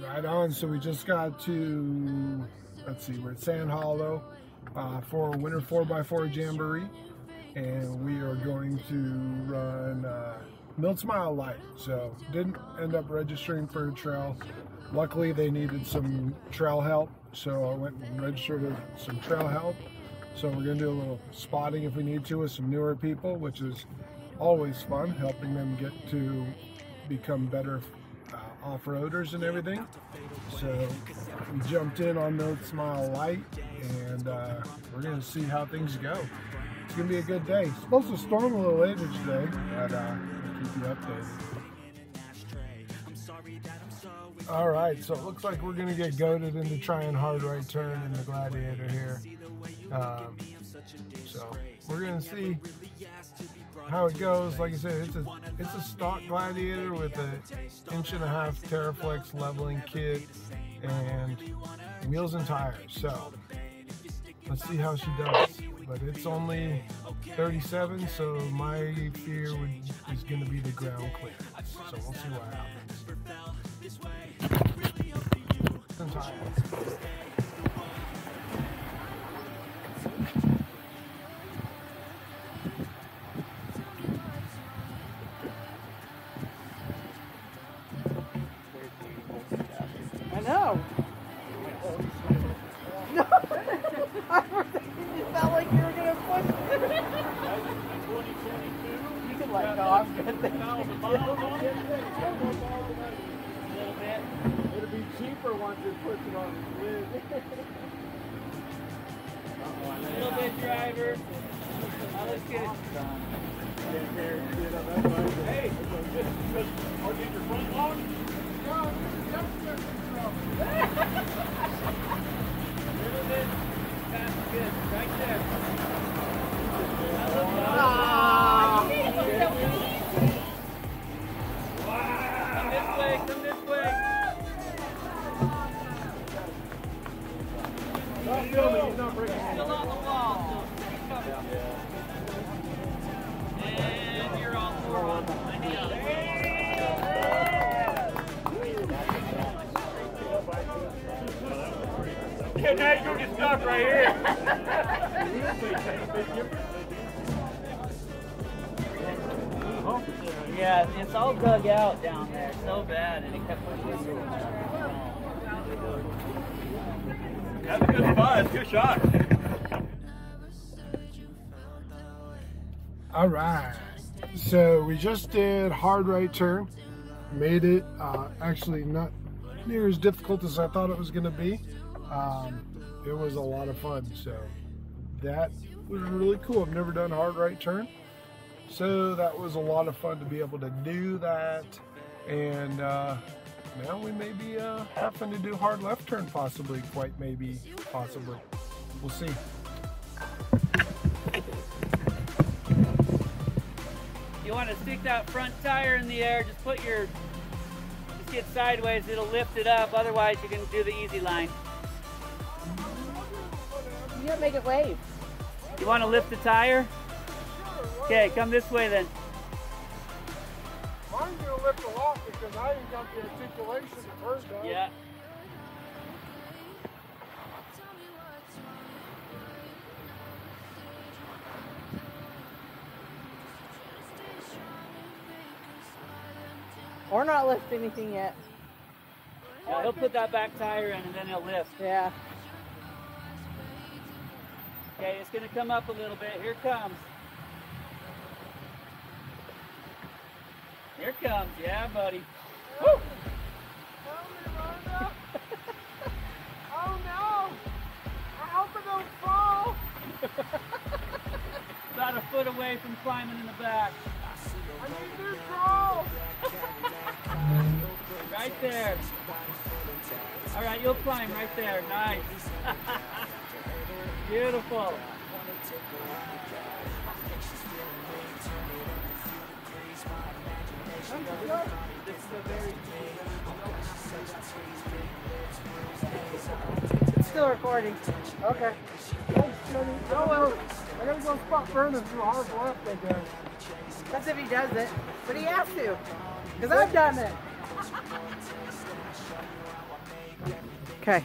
Right on. So we just got to, let's see, we're at Sand Hollow uh, for Winter 4x4 Jamboree. And we are going to run uh, Milt's Mile Light. So didn't end up registering for a trail. Luckily, they needed some trail help. So I went and registered with some trail help. So we're going to do a little spotting if we need to with some newer people, which is always fun, helping them get to become better uh, off-roaders and everything. So we jumped in on Milt's Mile Light, and uh, we're to see how things go. It's to be a good day. It's supposed to storm a little later today, but uh, we'll keep you updated. All right, so it looks like we're to get goaded into trying hard right turn in the Gladiator here. Um, so we're to see how it goes. Like I said, it's a it's a stock Gladiator with an inch and a half TeraFlex leveling kit and wheels and tires. So let's see how she does. But it's only 37, so my fear would, is going to be the ground clearance. So we'll see what happens. And tires. I know. No. I you felt like you were gonna push it. You can let go. I'm good. It'll be cheaper once it puts it on the lid. A little bit, driver. Oh, now let's get it. Hey, I'll get your Yeah, now you're gonna get stuck right here. Yeah, it's all dug out down there so bad, and it kept pushing through. That's a good spot. Good shot. All right. So we just did hard right turn. Made it uh, actually not near as difficult as I thought it was going to be. Um, it was a lot of fun. So that was really cool. I've never done hard right turn. So that was a lot of fun to be able to do that. And uh, now we may be uh, having to do hard left turn possibly, quite maybe, possibly. We'll see. You want to stick that front tire in the air, just put your, just get sideways, it'll lift it up. Otherwise, you can do the easy line. You gotta make it wave. You want to lift the tire? Okay, come this way then. Mine's gonna lift a lot because I ain't got the articulation that hers does. Yeah. Or not lift anything yet. Yeah, he'll put that back tire in and then he'll lift. Yeah. Okay, it's gonna come up a little bit. Here it comes. Here it comes. Yeah, buddy. Oh. Woo! Oh no! I hope I don't fall! About a foot away from climbing in the back. I need new crawl! Right there. All right, you'll climb right there. Nice. Beautiful. This is very It's still recording. Okay. Thanks, Jenny. Oh well, I gotta go spot Vernon through hard left, I guess. That's if he does it. But he has to. Because I've done it. Okay.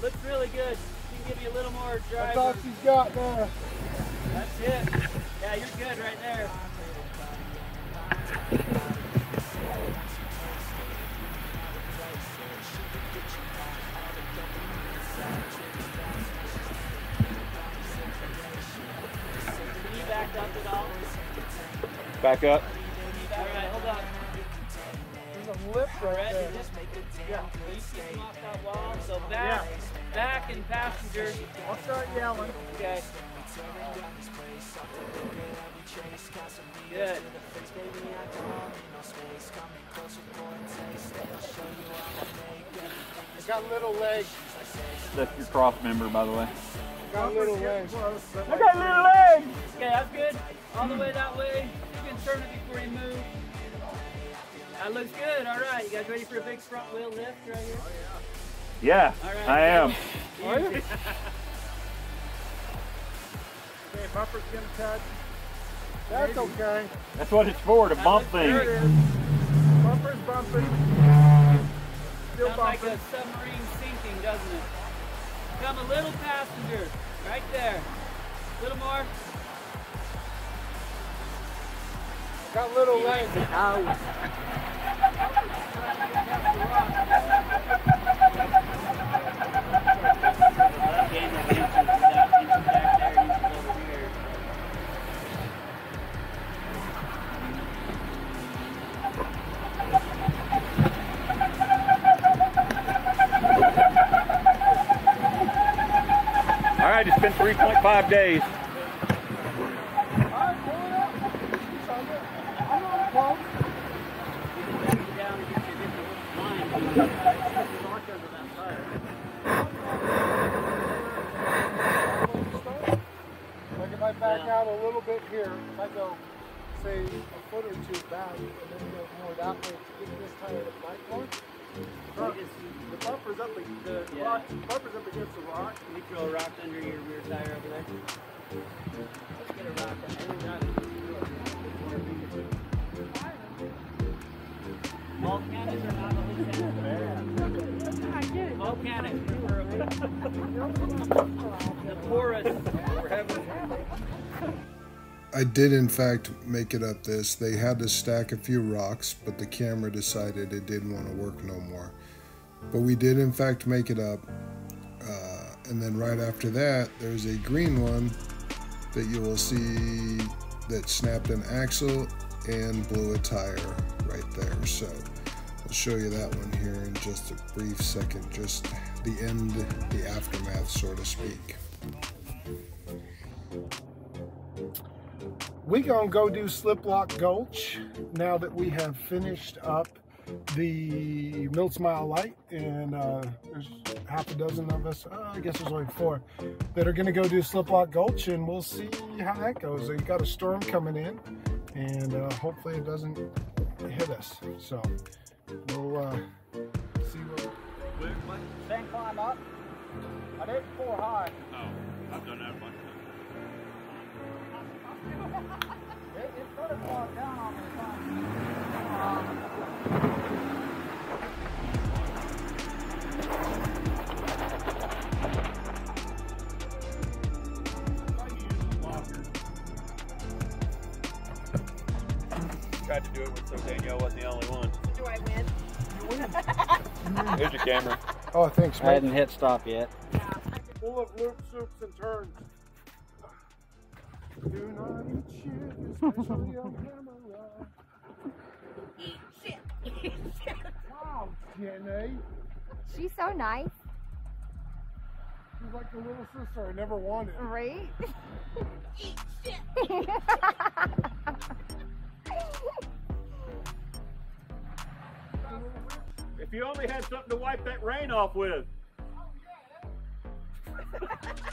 Looks really good. You can give you a little more drive. That's all she's got now. That's it. Yeah, you're good right there. Can you back up at all? Back up. All right, hold on. There's a lip right Brett, there. just yeah. You keep him off that wall. So back, back and passenger. I'll start yelling. Okay. Good. It's got little legs. That's your cross member, by the way. Got little legs. I got little legs! Okay, that's good. All the way that way. You can turn it before you move. That looks good. All right. You guys ready for a big front wheel lift right here? Oh, yeah, All right. I am. Are you? Okay, bumper's gonna touch. That's okay. That's what it's for, to bump There it things. Bumper's bumping. Still Sounds like a submarine sinking, doesn't it? Come a little passenger. Right there. A little more. Got little legs. That if I back out a little bit here, if I go, say, a foot or two back, and then go more that way to get this tire to bite more, Front- The bumper's up, ag- the Yeah. rock, bumper's up against the rock. Can you throw a rock under your rear tire over there? Let's get a rock under Volcanic or not? Volcanic, preferably. The I did, in fact, make it up this. They had to stack a few rocks, but the camera decided it didn't want to work no more. But we did, in fact, make it up. Uh, and then right after that, there's a green one that you will see that snapped an axle and blew a tire right there. So I'll show you that one here in just a brief second, just the end, the aftermath, so to speak. We gonna go do Sliplock Gulch now that we have finished up the Mill Mile Light, and uh, there's half a dozen of us. Uh, I guess there's only four that are gonna go do Sliplock Gulch, and we'll see how that goes. They got a storm coming in, and uh, hopefully it doesn't hit us. So we'll uh, see what. Then climb up. I didn't pour high. Oh, I've done that a Tried to do it with so Danielle wasn't the only one. do I win? Here's your camera. Oh, thanks, I hadn't hit stop yet. Full of loop, soups, and turns. Do not eat shit, especially on camera. Wow, Jenny. She's so nice. She's like the little sister I never wanted. Right? If you only had something to wipe that rain off with. Oh,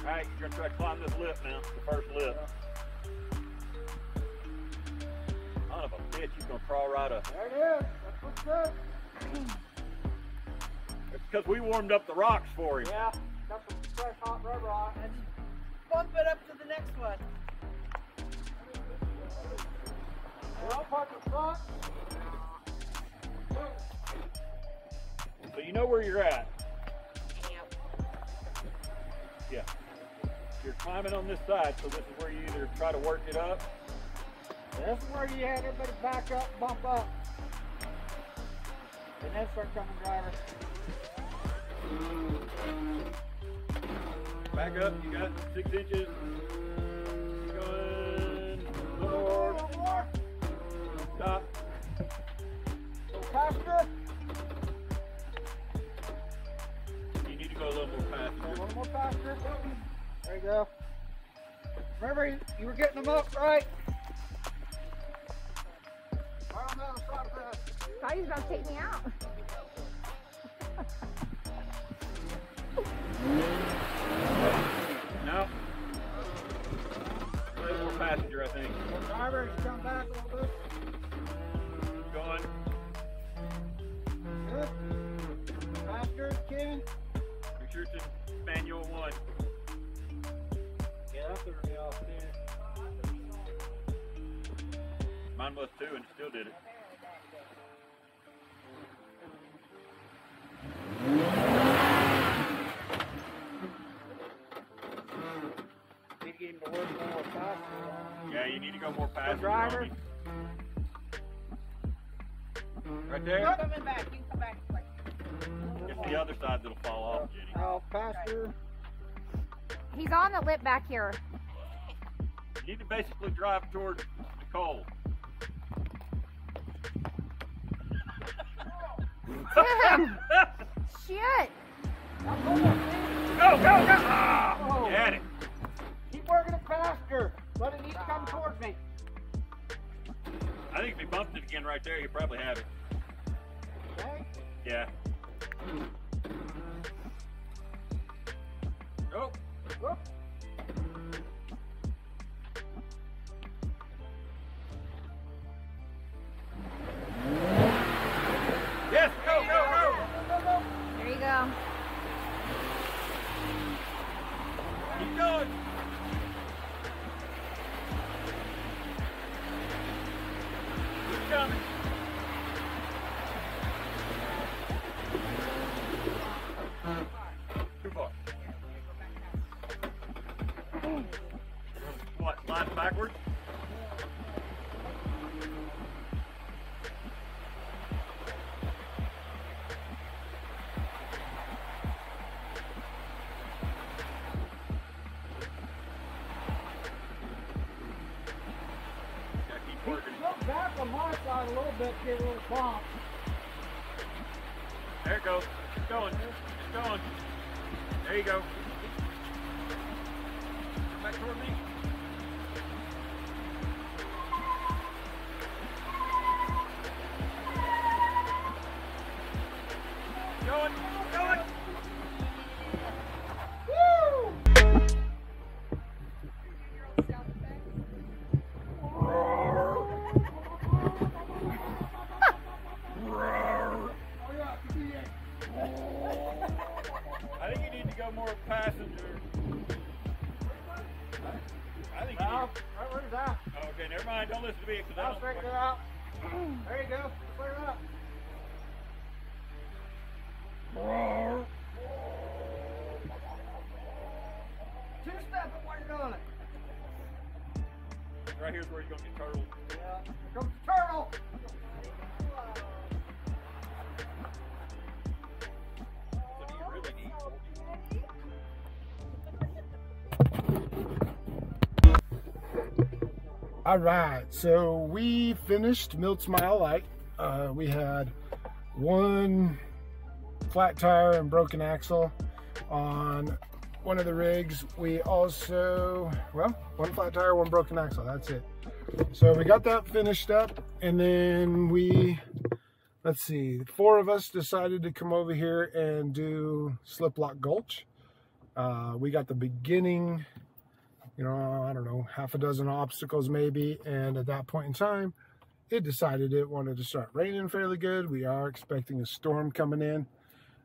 All right, you're gonna try to climb this lip now, the first lip. Son of a bitch, he's gonna crawl right up. There it is. That's what's good. It's because we warmed up the rocks for him. Yeah. Got some fresh hot rubber on it. Bump it up to the next one. Well, park in front. So you know where you're at. Yeah. You're climbing on this side, so this is where you either try to work it up. This is where you had everybody back up, bump up. And then start coming, driver. Back up, you got six inches. Keep going. A little more. more. Stop. Go faster. You need to go a little more faster. A little more faster. There you go. Remember, you, you were getting them up, right? Right on the other side of that. Thought he was gonna take me out. No. A little more passenger, I think. Driver, you come back a little bit. Going. Good. Faster, as you. Make sure it's Mine was too, and still did it. Need to get him to work more faster. Yeah, you need to go more passenger. driver. on me. Right there. Coming back. You can come back. It's the other side that'll fall off, Jenny. Now, faster. He's on the lip back here. You need to basically drive toward Nicole. Shit. Go, go, go! Ah, Oh. you had it. Keep working it faster. Let it need to come towards me. I think if he bumped it again right there, he'd probably have it. Okay? Yeah. Go. Whoop. Bit, get a little bump. There it goes. Keep going. Keep going. There you go. Now straighten her out. There you go. Clear up. Two step it while you're doing it. Right here's where you're gonna get turtle. Yeah. Here comes the turtle. All right, so we finished Milt's Mile Light. Uh, we had one flat tire and broken axle on one of the rigs. We also, well, one flat tire, one broken axle. That's it. So we got that finished up, and then we, let's see, four of us decided to come over here and do Sliplock Gulch. Uh, we got the beginning you know, I don't know, half a dozen obstacles maybe. And at that point in time, it decided it wanted to start raining fairly good. We are expecting a storm coming in.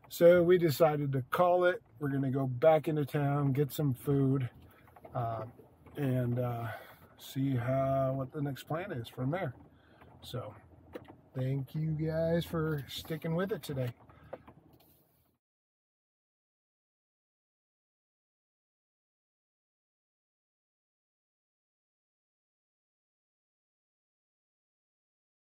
So we decided to call it. We're going to go back into town, get some food, uh, and uh, see how what the next plan is from there. So thank you guys for sticking with it today.